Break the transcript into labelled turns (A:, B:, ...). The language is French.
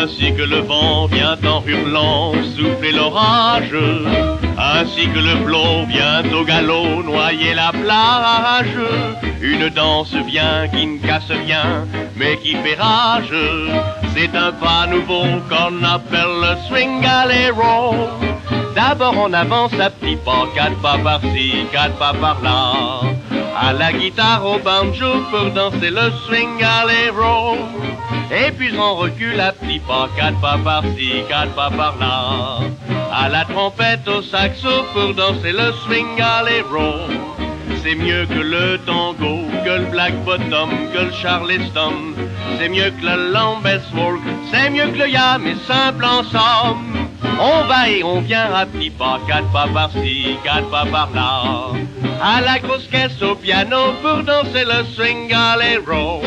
A: ainsi que le vent vient en hurlant souffler l'orage, ainsi que le flot vient au galop noyer la plage. Une danse vient qui ne casse rien, mais qui fait rage. C'est un pas nouveau qu'on appelle le swing swingalero. D'abord on avance à petits pas, quatre pas par-ci, quatre pas par-là. À la guitare, au banjo pour danser le swingalero. Et puis on recule à petit pas, quatre pas par-ci, quatre pas par-là. À la trompette, au saxo pour danser le swingalero. C'est mieux que le tango, que le black bottom, que le charleston. C'est mieux que le lambeth walk, c'est mieux que le yam et simple en somme. On va et on vient à petit pas, quatre pas par-ci, quatre pas par-là. À la grosse caisse au piano pour danser le swingalero.